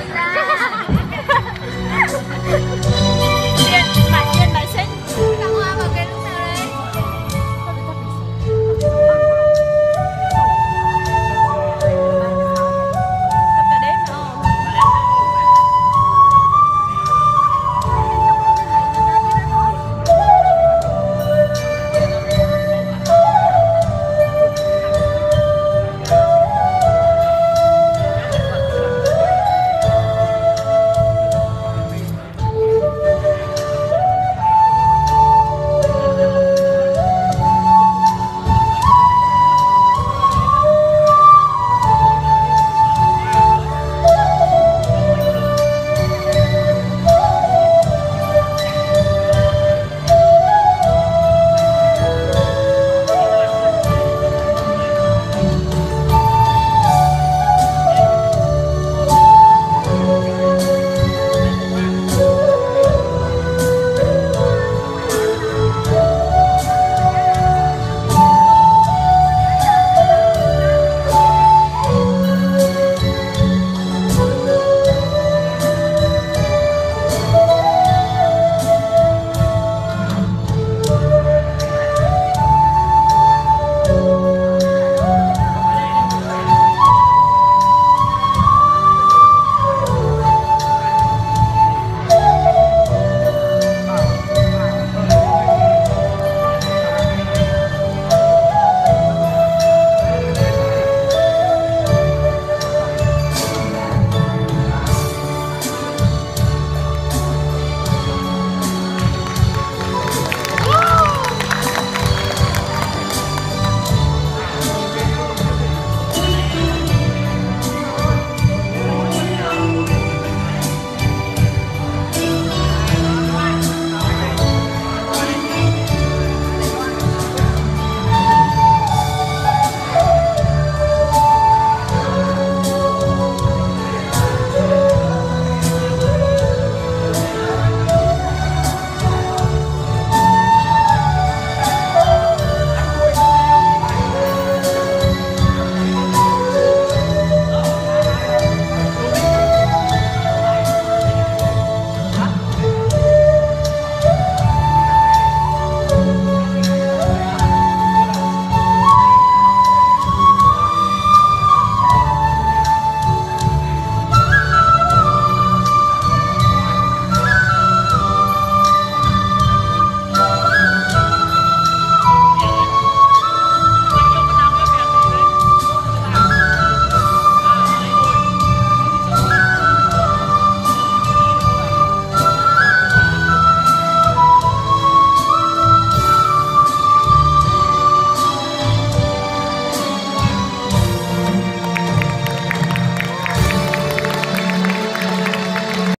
여자